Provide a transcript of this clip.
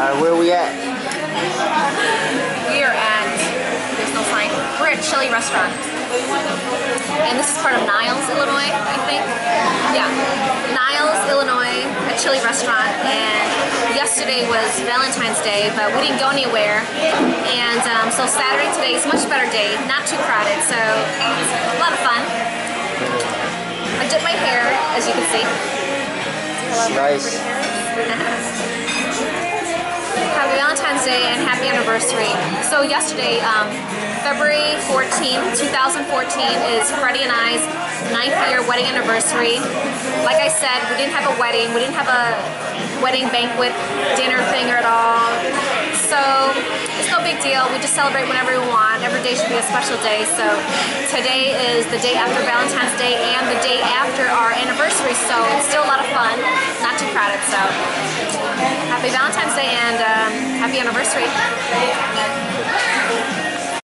Uh, where we at? We are at, there's no sign, we're at Chili Restaurant. And this is part of Niles, Illinois, I think. Yeah, Niles, Illinois, a chili restaurant. And yesterday was Valentine's Day, but we didn't go anywhere. And um, so Saturday today is a much better day, not too crowded, so a lot of fun. I did my hair, as you can see. Nice. Anniversary. So yesterday, um, February 14th, 2014 is Freddie and I's ninth year wedding anniversary. Like I said, we didn't have a wedding. We didn't have a wedding banquet dinner thing at all. So it's no big deal. We just celebrate whenever we want. Every day should be a special day. So today is the day after Valentine's Day and the day after our anniversary. So it's still a lot of fun. Not too crowded. So happy Valentine's Day and happy anniversary.